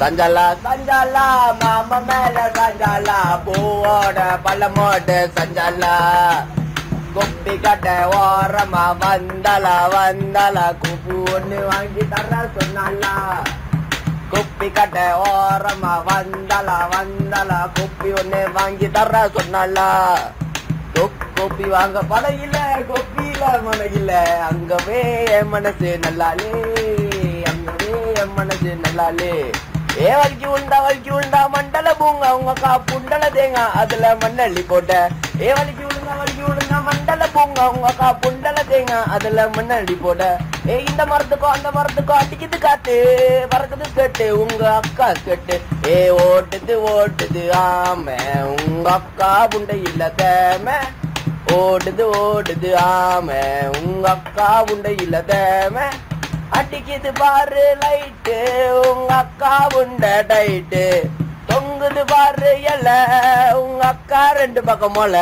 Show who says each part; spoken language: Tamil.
Speaker 1: சஞ்சாலா சஞ்சாலா மாமா மேல சஞ்சாலா பூவோட பழமோட சஞ்சாலா கொப்பி கட்ட ஓரமா வந்தாலா வந்தாலா. குப்பு ஒண்ணு வாங்கி தர சொன்னாலா குப்பி கட்ட ஓரமா வந்தாலா வந்தாலா. குப்பி ஒண்ணு வாங்கி தர சொன்னாலா கொப்- கொப்பி வாங்க பணம் இல்ல மனகில மனம் இல்ல அங்கவே என் மனசு நல்லாலே அங்கவே என் மனசு நல்லாலே. ஏ உண்டா வலிக்கு உண்டா மண்டல பூங்க உங்க காப்புண்டல தேங்கா அதுல மண்ணள்ளி போட்ட. ஏ வலிக்கு விழுந்தா வலிக்கு மண்டல பூங்க உங்க காப்புண்டல தேங்கா அதுல மண்ணள்ளி போட்ட. ஏ இந்த மரத்துக்கோ அந்த மரத்துக்கோ அடிக்குது காத்து பறக்குது கெட்டு உங்க அக்கா கெட்டு. ஏ ஓட்டுது ஓட்டுது ஆம உங்க அக்கா புண்டை இல்ல தேம. ஓடுது ஓடுது ஆம உங்க அக்கா புண்டை இல்ல தேம. அடிக்குது பாரு லைட்டு அக்கா உண்ட டைட்டு தொங்குது பாரு எல. உங்க அக்கா ரெண்டு பக்கம் போல